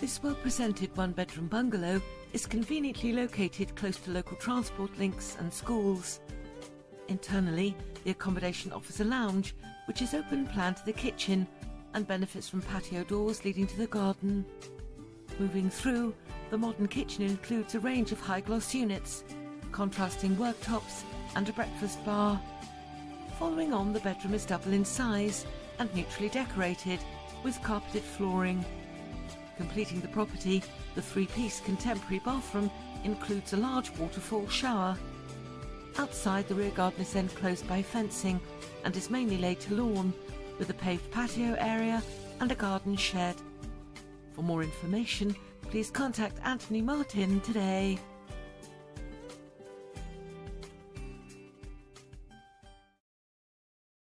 This well presented one bedroom bungalow is conveniently located close to local transport links and schools. Internally, the accommodation offers a lounge which is open plan to the kitchen and benefits from patio doors leading to the garden. Moving through, the modern kitchen includes a range of high gloss units, contrasting worktops, and a breakfast bar. Following on, the bedroom is double in size and neutrally decorated with carpeted flooring. Completing the property, the three piece contemporary bathroom includes a large waterfall shower. Outside, the rear garden is enclosed by fencing and is mainly laid to lawn, with a paved patio area and a garden shed. For more information, please contact Anthony Martin today.